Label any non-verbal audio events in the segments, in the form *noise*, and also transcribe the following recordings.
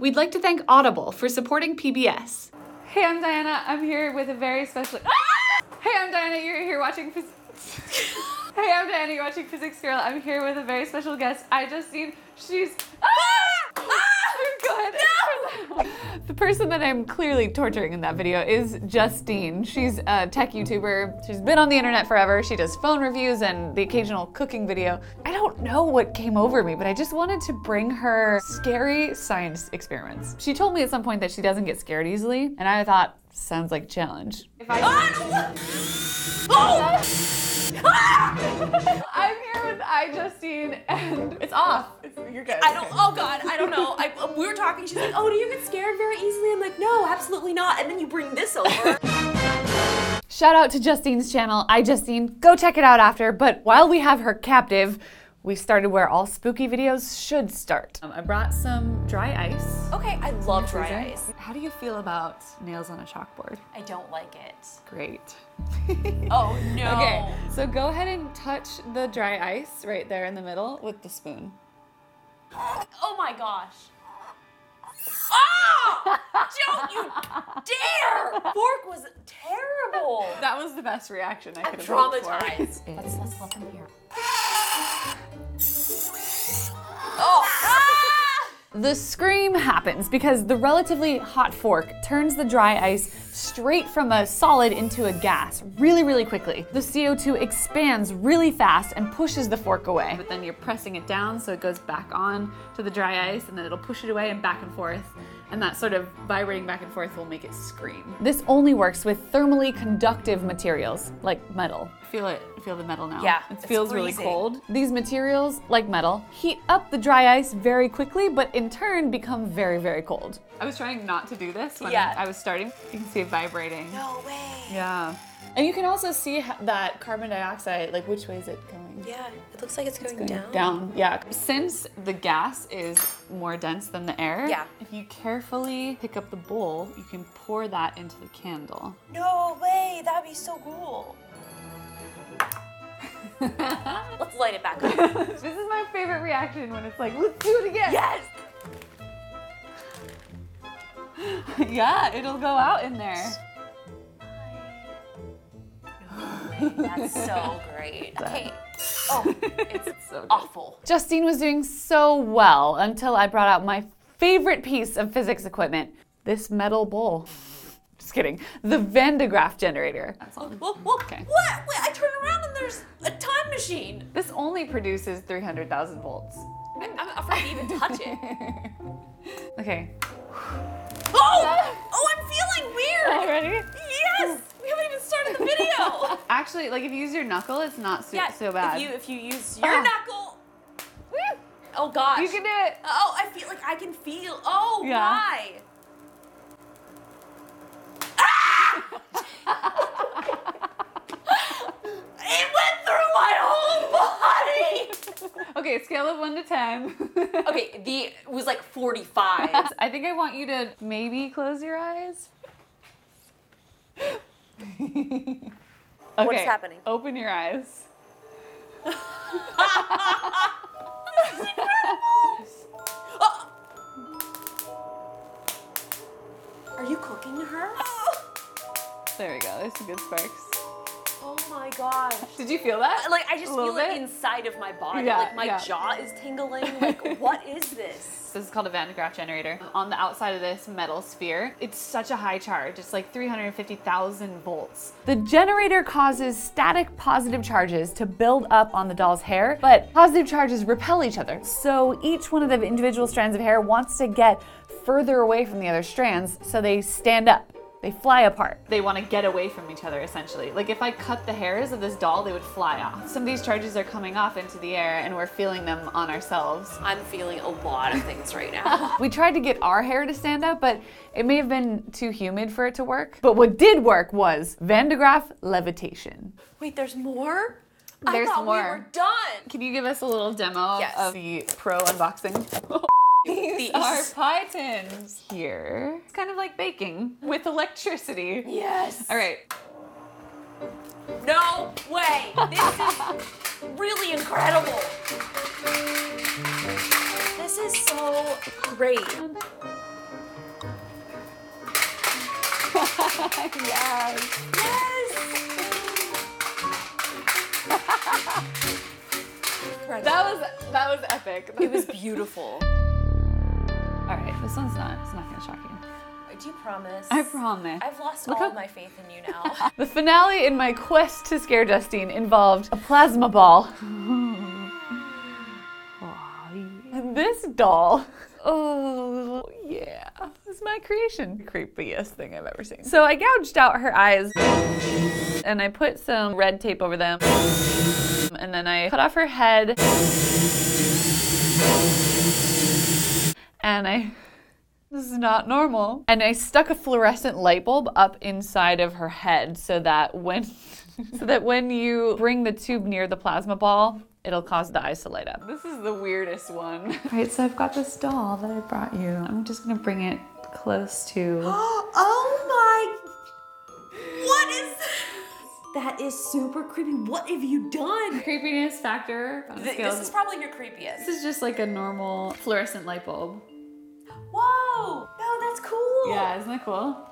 We'd like to thank Audible for supporting PBS. Hey, I'm Dianna. I'm here with a very special. Ah! *laughs* Hey, I'm Dianna. You're here watching. *laughs* Hey, I'm Dianna. You're watching Physics Girl. I'm here with a very special guest. iJustine. She's. Ah! *laughs* The person that I'm clearly torturing in that video is Justine. She's a tech YouTuber. She's been on the internet forever. She does phone reviews and the occasional cooking video. I don't know what came over me, but I just wanted to bring her scary science experiments. She told me at some point that she doesn't get scared easily, and I thought, sounds like a challenge. If I *laughs* *laughs* I'm here with iJustine, and it's off. It's, you're good. I don't. Oh God, I don't know. I, we were talking. She's like, "Oh, do you get scared very easily?" I'm like, "No, absolutely not." And then you bring this over. Shout out to Justine's channel, iJustine. Go check it out after. But while we have her captive, we started where all spooky videos should start. Um, I brought some dry ice. okay, I love dry Freezer. ice. How do you feel about nails on a chalkboard? I don't like it. Great. *laughs* Oh no. Okay, so go ahead and touch the dry ice right there in the middle with the spoon. Oh my gosh. Oh! Don't you dare! Fork was terrible. That was the best reaction I I'm could have hoped for. traumatized. *laughs* let's let's let them hear. Oh! Ah! The scream happens because the relatively hot fork turns the dry ice straight from a solid into a gas really, really quickly. The CO2 expands really fast and pushes the fork away. But then you're pressing it down so it goes back on to the dry ice and then it'll push it away and back and forth. And that sort of vibrating back and forth will make it scream. This only works with thermally conductive materials like metal. Feel it, feel the metal now. Yeah, it feels really freezing. cold. These materials, like metal, heat up the dry ice very quickly, but in turn become very, very cold. I was trying not to do this when Yeah. I was starting. You can see it vibrating. No way. Yeah. And you can also see that carbon dioxide, like which way is it going? Yeah, it looks like it's going, down. Down, yeah. Since the gas is more dense than the air, Yeah. if you carefully pick up the bowl, you can pour that into the candle. No way. That'd be so cool. *laughs* Let's light it back up. *laughs* this is my favorite reaction when it's like, let's do it again. yes. *laughs* yeah, it'll go out in there. That's so great. Okay. Oh, *laughs* it's So awful. Justine was doing so well until I brought out my favorite piece of physics equipment this metal bowl. Just kidding. The Van de Graaff generator. That's all. Whoa, whoa, Okay. What? Wait, I turn around and there's a time machine. This only produces 300,000 volts. I'm, I'm afraid to even touch it. *laughs* Okay. Oh! Oh, I'm feeling weird. Ready? Yes! We haven't even started the video. Actually, like if you use your knuckle, it's not so, yeah, so bad. If you if you use your Ah. knuckle. Oh gosh. You can do it. Oh, I feel like I can feel. Oh, Yeah. why? Ah! *laughs* it went through my whole body. *laughs* Okay, scale of 1 to 10. *laughs* Okay, the was like 45. I think I want you to maybe close your eyes. What's happening? Open your eyes. Are you cooking her? There we go. There's some good sparks. Oh my gosh. Did you feel that? Like I just feel it inside of my body. Yeah, like my yeah. jaw is tingling. Like *laughs* what is this? This is called a Van de Graaff generator. On the outside of this metal sphere, it's such a high charge. It's like 350,000 volts. The generator causes static positive charges to build up on the doll's hair, but positive charges repel each other. So each one of the individual strands of hair wants to get further away from the other strands, so they stand up. They fly apart. They want to get away from each other essentially. Like if I cut the hairs of this doll, they would fly off. Some of these charges are coming off into the air and we're feeling them on ourselves. I'm feeling a lot of things right now. *laughs* We tried to get our hair to stand up, but it may have been too humid for it to work. But what did work was Van de Graaff levitation. Wait, there's more? There's I thought more. we were done. Can you give us a little demo Yes. of the pro unboxing? *laughs* These, *laughs* These are pythons here. It's kind of like baking with electricity. Yes. All right. No way. This is really incredible. This is so great. *laughs* yes. Yes. *laughs* that was that was epic. It was beautiful. All right, this one's not. It's not gonna shock you. Uh, do you promise? I promise. I've lost Look all how- my faith in you now. *laughs* The finale in my quest to scare Justine involved a plasma ball. *laughs* And this doll. Oh, yeah. It's my creation. Creepiest thing I've ever seen. So I gouged out her eyes and I put some red tape over them. And then I cut off her head. And I this is not normal. And I stuck a fluorescent light bulb up inside of her head so that when *laughs* so that when you bring the tube near the plasma ball, it'll cause the eyes to light up. This is the weirdest one. All *laughs* right, so I've got this doll that I brought you. I'm just gonna bring it close to. *gasps* oh my! What is this? That is super creepy. What have you done? Creepiness factor. on a Th- scale This of- is probably your creepiest. This is just like a normal fluorescent light bulb. Yeah, isn't that cool?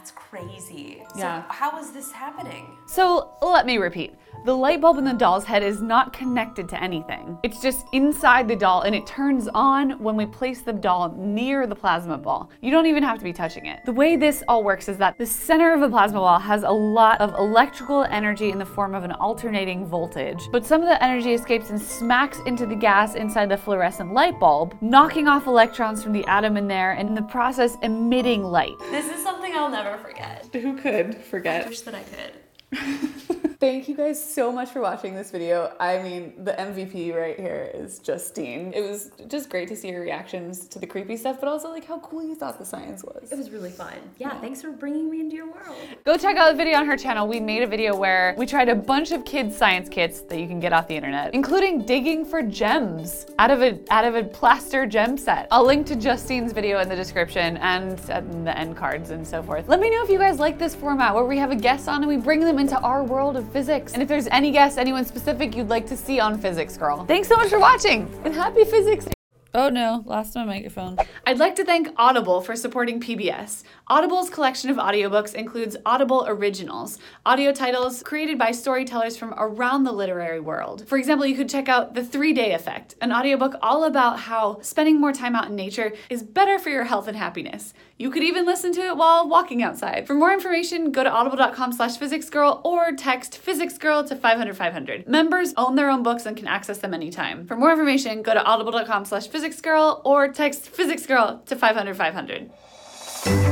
That's crazy. So Yeah. how is this happening? So let me repeat. The light bulb in the doll's head is not connected to anything. It's just inside the doll and it turns on when we place the doll near the plasma ball. You don't even have to be touching it. The way this all works is that the center of the plasma ball has a lot of electrical energy in the form of an alternating voltage, but some of the energy escapes and smacks into the gas inside the fluorescent light bulb, knocking off electrons from the atom in there and in the process emitting light. This is something I'll never forget. Who could forget? I wish that I could. *laughs* Thank you guys so much for watching this video. I mean, the MVP right here is Justine. It was just great to see her reactions to the creepy stuff, but also like how cool you thought the science was. It was really fun. Yeah, thanks for bringing me into your world. Go check out the video on her channel. We made a video where we tried a bunch of kids science kits that you can get off the internet, including digging for gems out of a out of a plaster gem set. I'll link to Justine's video in the description and in the end cards and so forth. Let me know if you guys like this format where we have a guest on and we bring them into our world of physics. And if there's any guest, anyone specific you'd like to see on Physics Girl. Thanks so much for watching and happy physics. Oh no, lost my microphone. I'd like to thank Audible for supporting PBS. Audible's collection of audiobooks includes Audible Originals, audio titles created by storytellers from around the literary world. For example, you could check out The Three Day Effect, an audiobook all about how spending more time out in nature is better for your health and happiness. You could even listen to it while walking outside. For more information, go to audible.com slash physicsgirl or text physicsgirl to 500 500. Members own their own books and can access them anytime. For more information, go to audible.com slash physicsgirl or text physics girl to 500 500.